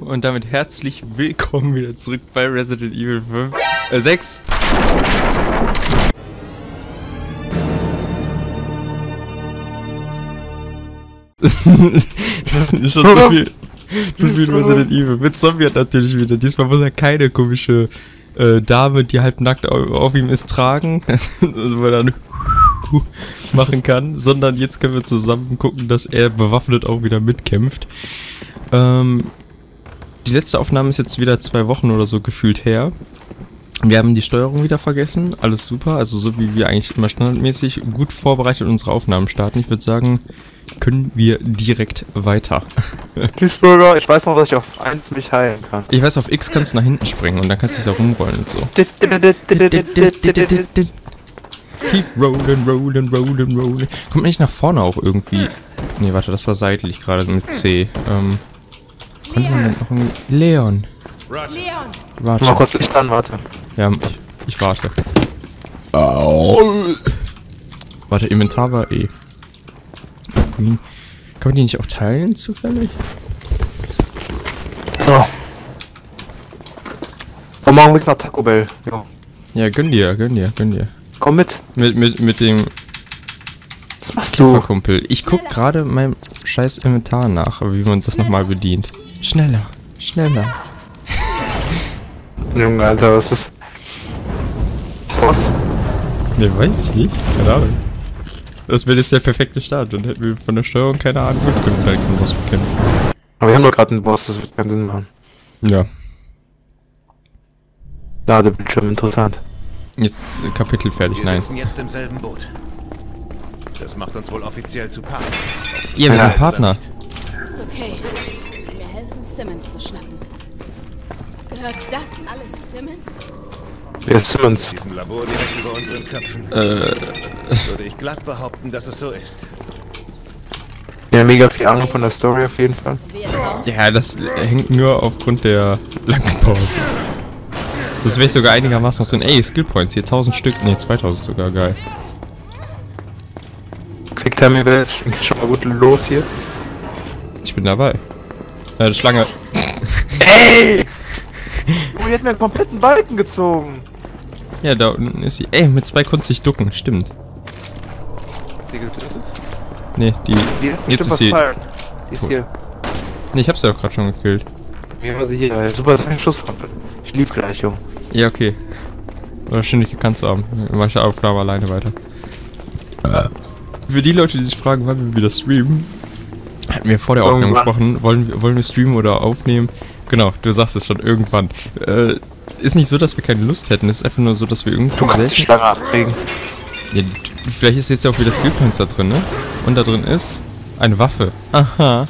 und damit herzlich willkommen wieder zurück bei Resident Evil 5, äh 6. Schon zu viel, zu viel Resident Evil. Mit Zombie natürlich wieder. Diesmal muss er keine komische äh, Dame, die halb nackt auf, auf ihm ist, tragen, wo er dann machen kann, sondern jetzt können wir zusammen gucken, dass er bewaffnet auch wieder mitkämpft. Ähm, die letzte Aufnahme ist jetzt wieder zwei Wochen oder so gefühlt her. Wir haben die Steuerung wieder vergessen, alles super, also so wie wir eigentlich immer standardmäßig gut vorbereitet unsere Aufnahmen starten. Ich würde sagen, können wir direkt weiter. Cheeseburger, ich weiß noch, dass ich auf 1 mich heilen kann. Ich weiß, auf X kannst du nach hinten springen und dann kannst du dich da rumrollen und so. Keep rolling, rolling, rolling, rolling. Kommt man nicht nach vorne auch irgendwie? Nee, warte, das war seitlich gerade mit C. Ähm, konnte man noch irgendwie... Leon. Leon, Mal Warte. kurz Licht an, warte. Ja, ich, ich warte. Warte, Inventar war E. Green. Kann man die nicht auch teilen zufällig? So. Komm morgen mit nach Taco Bell. Ja. Ja, gönn dir, gönn dir, gönn dir. Komm mit. Mit, mit, mit dem Was machst du? Kumpel. Ich guck gerade meinem scheiß Inventar nach, wie man das nochmal bedient. Schneller, schneller. Junge, Alter, was ist... Was? Ne, weiß ich nicht. Keine Ahnung. Das wäre jetzt der perfekte Start. Dann hätten wir von der Steuerung keine Ahnung, wir können direkt einen Boss bekämpfen. Aber wir haben doch gerade einen Boss, das wird keinen Sinn machen. Ja. Ladebildschirm, interessant. Jetzt äh, Kapitel fertig, Wir nein. sitzen jetzt im selben Boot. Das macht uns wohl offiziell zu Partner. Ja, wir Ja. sind Partner. ist okay. Simmons zu schnappen. Gehört das alles Simmons? Wer ist Simmons? Diesem Labor direkt über unseren Köpfen. Äh, Würde ich glatt behaupten, dass es so ist. Ja, mega viel Ahnung von der Story auf jeden Fall. Ja, das hängt nur aufgrund der langen Pause. Das wäre sogar einigermaßen noch drin. Ey, Skill Points hier, 1000 Stück. Ne, 2000 sogar, geil. Quicktime-Event, geht schon mal gut los hier. Ich bin dabei. Äh, die Schlange. Ey! Oh, die hat mir einen kompletten Balken gezogen. Ja, da unten ist sie. Ey, mit zwei konntest du dich ducken, stimmt. Ist sie getötet? Ne, die. Die ist Jetzt bestimmt ist was sie. Die ist tot. hier. Ne, ich hab's ja auch gerade schon gekillt. Mir war sie hier. Ja, super, das ist ein Schusswaffe. Ich lief gleich, Junge. Ja, okay. Wahrscheinlich kannst du haben. Dann mach ich die Aufnahme alleine weiter. Für die Leute, die sich fragen, wann wir wieder streamen, hatten wir vor der Aufnahme Irgendwann. gesprochen, wollen wir, wollen wir streamen oder aufnehmen? Genau, du sagst es schon, irgendwann. Äh, ist nicht so, dass wir keine Lust hätten, es ist einfach nur so, dass wir Du irgendwo kannst die. Schlange abkriegen. Ja, vielleicht ist jetzt ja auch wieder Skillpoints da drin, ne? Und da drin ist eine Waffe. Aha.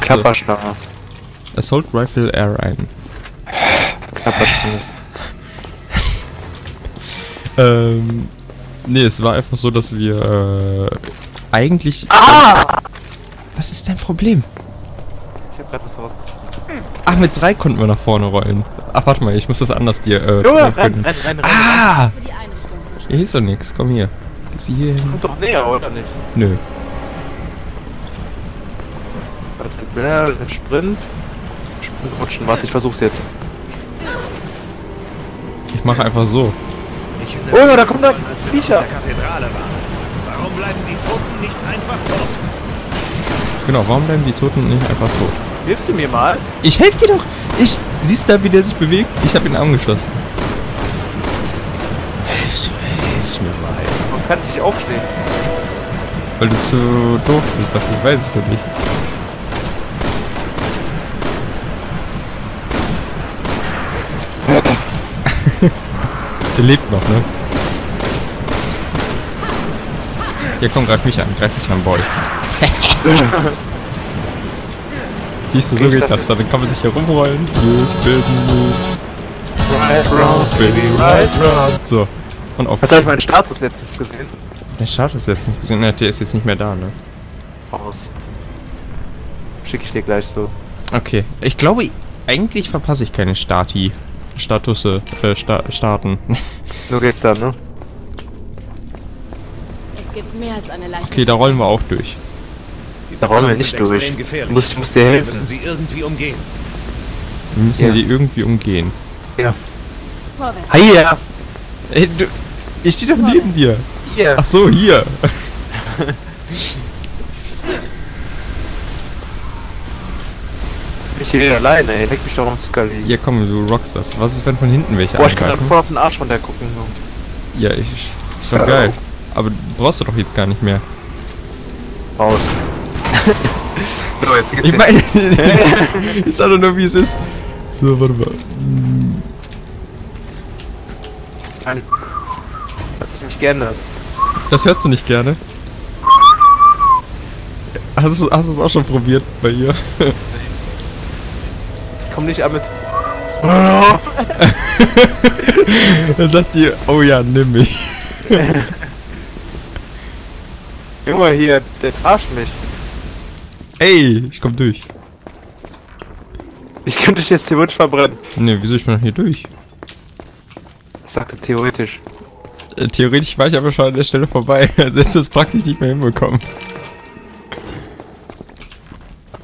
Klapperschlange. Assault Rifle R1. Klapperschlange. Ähm, nee, es war einfach so, dass wir äh, eigentlich... Ah! Was ist dein Problem? Ich hab grad was rausgefunden. Ach, mit drei konnten wir nach vorne rollen. Ach, warte mal, ich muss das anders dir äh, Junge, renn, renn, renn, renn. Ah! Hier ist doch nix, komm hier. Ist sie hier hin? Kommt doch näher, oder nicht? Nö. Warte, Sprint. Sprint rutschen. Warte, ich versuch's jetzt. Ich mache einfach so. Oh, da kommen da als wir noch in Viecher. Warum bleiben die Toten nicht einfach tot? Genau, warum bleiben die Toten nicht einfach tot? Hilfst du mir mal? Ich helf dir doch! Ich... Siehst du da, wie der sich bewegt? Ich habe ihn angeschossen. Hilfst du mir? Hilfst mir mal? Warum kann ich nicht aufstehen? Weil du zu doof bist dafür, weiß ich doch nicht. Der lebt noch, ne? Ja, komm, greif mich an, greif mich an, Boy. Siehst du, so Ich geht das. Dann kann man sich hier rumrollen. Yes, baby. Right round, baby, right round. So. Und auf. Hast du eigentlich meinen Status letztens gesehen? Der Status letztens gesehen. Ne, der ist jetzt nicht mehr da, ne? Aus. Schick ich dir gleich so. Okay. Ich glaube, eigentlich verpasse ich keine Stati. Statusse, äh, Sta Starten. Nur gestern, ne? Es gibt mehr als eine leichte. Okay, da rollen wir auch durch. Da wollen wir nicht durch. Muss- ich muss dir Wir helfen. müssen sie irgendwie umgehen. Wir müssen Ja. die irgendwie umgehen. Ja. Vorwärts. Hier! Ey, du, ich stehe doch neben dir. Hier! Ach so, hier. Jetzt bin ich hier wieder alleine, ey. Leck mich doch am Zuckerli. Ja, komm, du rockst das. Was ist, wenn von hinten welche Boah, ich kann voll auf den Arsch runter gucken. Ja, ich, ist doch geil. Aber brauchst du doch jetzt gar nicht mehr. Raus. So, jetzt geht's Ich meine, ich sag doch nur, wie es ist. So, warte mal. Hat sich nicht geändert. Das hörst du nicht gerne. Hast du hast du es auch schon probiert bei ihr? Ich komm nicht an mit. Dann sagt die, oh ja, nimm mich. Junge, hier, der verarscht mich. Ey, ich komm durch. Ich könnte dich jetzt theoretisch verbrennen. Ne, wieso ich bin doch hier durch? Ich sagte theoretisch. Äh, Theoretisch war ich aber schon an der Stelle vorbei. Also jetzt ist es praktisch nicht mehr hinbekommen.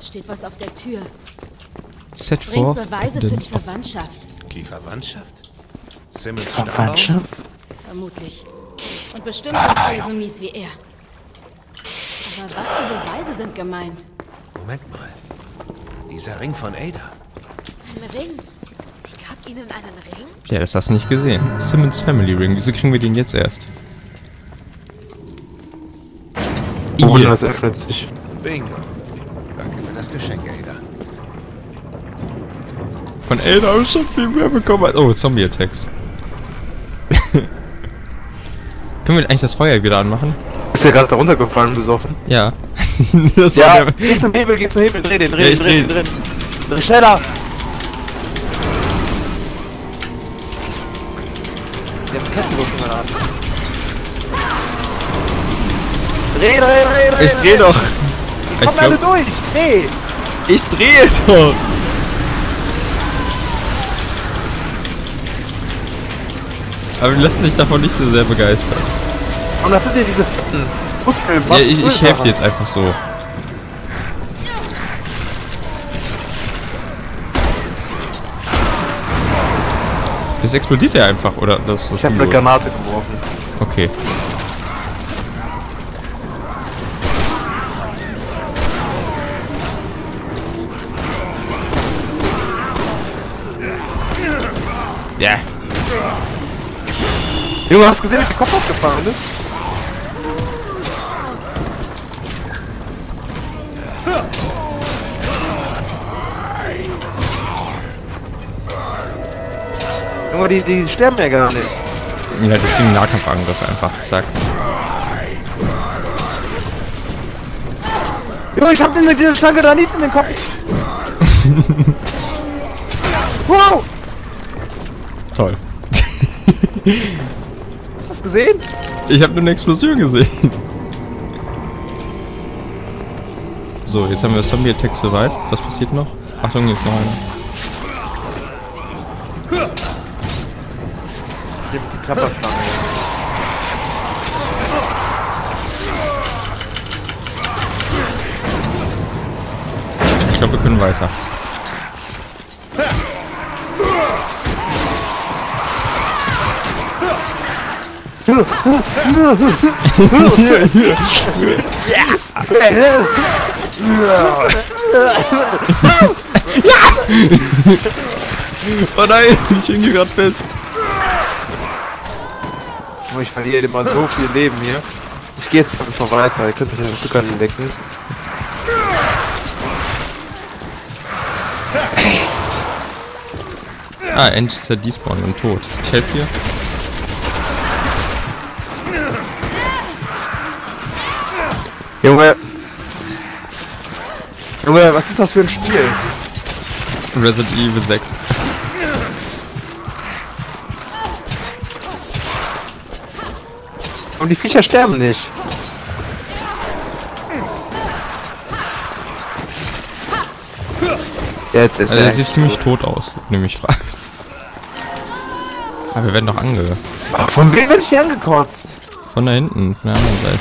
Steht was auf der Tür. Set Bringt for. Beweise für die Verwandtschaft. Die Verwandtschaft? Simmons Stammbaum? Verwandtschaft? Vermutlich. Und bestimmt sind alle so mies wie er. Aber was für Beweise sind gemeint? Moment mal. Dieser Ring von Ada. Ein Ring? Sie gab ihnen einen Ring? Ja, das hast du nicht gesehen. Simmons Family Ring. Wieso kriegen wir den jetzt erst? Oh, Hier. das öffnet sich. Bingo. Danke für das Geschenk, Ada. Von Elder habe ich schon viel mehr bekommen. als- Oh, Zombie-Attacks. Können wir eigentlich das Feuer wieder anmachen? Ist der gerade da runtergefallen, besoffen? Ja. das Ja, war geh zum Hebel, geh zum Hebel, dreh den, dreh den, ich dreh den, dreh. den. Dreh schneller! In der Hand. Dreh, dreh, dreh, dreh! Ich dreh doch. Ich Komm alle glaub, durch! Dreh! ich drehe doch. Aber wir lassen sich davon nicht so sehr begeistern. Und das sind ja diese fetten Muskeln. Ja, ich, ich helfe jetzt einfach so. Das explodiert ja einfach, oder? Das, das Ich hab eine? Granate geworfen. Okay. Ja. Junge, hast du gesehen, wie der Kopf aufgefahren ist? Junge, die, die sterben ja gar nicht. Ja, das ging Nahkampfangriff einfach. Zack. Junge, ich hab den mit dieser Schlange da nicht in den Kopf. wow! Toll. Hast du das gesehen? Ich habe nur eine Explosion gesehen. So, jetzt haben wir Zombie Attack survived. Was passiert noch? Achtung, hier ist noch einer. Klapperschlange. Ich glaube, wir können weiter. Oh nein, ich hänge gerade fest. Junge, ich verliere immer so viel Leben hier. Ich gehe jetzt einfach weiter. Ihr könnt mich in den Zucker lecken. Ah, endlich ist er despawned und tot. Ich helfe dir. Junge. Junge, was ist das für ein Spiel? Resident Evil 6. Und die Viecher sterben nicht. Jetzt ist Also er. sieht ziemlich tot aus, wenn du mich fragst. Aber wir werden doch ange... Ach, von wem werde ich hier angekotzt? Von da hinten, von der anderen Seite.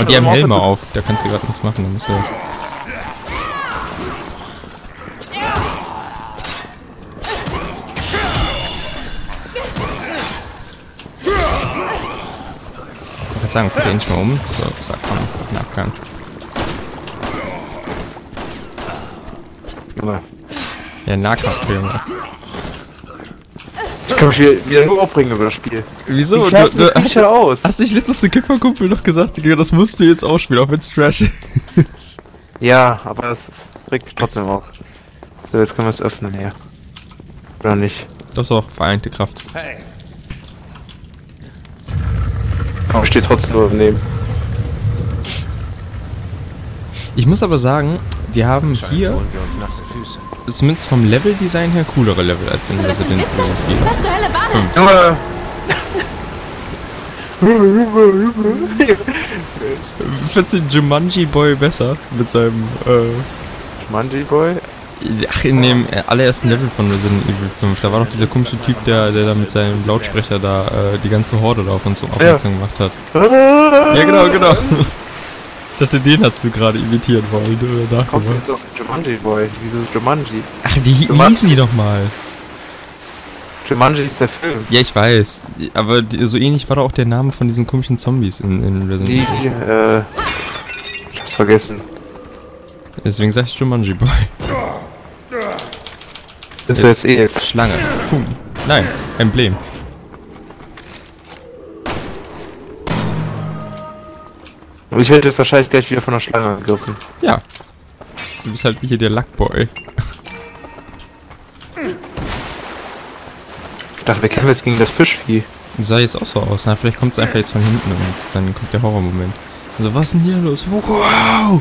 Und die haben Helme auf, da kannst du gerade nichts machen, da musst du gerade sagen, guck dir endlich mal um. So, zack, komm, Nachgang. Ja, Nahkampf, Junge. Ich kann mich wieder, wieder nur aufregen über das Spiel. Wieso? Wie Du, du das hast, aus? hast dich letztens der Kifferkumpel noch gesagt, Digga, das musst du jetzt auch spielen, auch wenn es trash ist. Ja, aber das regt mich trotzdem auf. So, jetzt können wir es öffnen hier. Oder nicht? Doch, doch, vereinte Kraft. Hey, Aber steht trotzdem nur daneben. Ich muss aber sagen, die haben hier hier, holen wir uns nasse Füße. zumindest vom Level-Design her, coolere Level als in Resident? Evil 4. Was zur Hölle war das? Junge! Findest du den Jumanji Boy besser? Mit seinem, äh, Manji Boy? Ach, in dem äh, allerersten Level von Resident Evil 5, da war doch dieser komische Typ, der, der da mit seinem Lautsprecher da äh, die ganze Horde da auf uns so aufmerksam gemacht hat. Ja, genau, genau. Ich dachte, den hast du gerade imitieren wollen oder Kommst du jetzt auf Jumanji Boy? Wieso Jumanji? Ach, die Jumanji. hießen die doch mal. Jumanji ist der Film. Ja, ich weiß. Aber die, so ähnlich war doch auch der Name von diesen komischen Zombies in, in Resident Die, Evil. äh. Ich hab's vergessen. Deswegen sag ich Jumanji Boy. Bist du jetzt eh jetzt? Schlange. Fum. Nein, Emblem. Und ich werde jetzt wahrscheinlich gleich wieder von der Schlange angegriffen. Ja. Du bist halt hier der Lackboy. Ich dachte, wir kämpfen jetzt gegen das Fischvieh. Sah jetzt auch so aus. Na, vielleicht kommt es einfach jetzt von hinten und dann kommt der Horrormoment. Also, was ist denn hier los? Wow!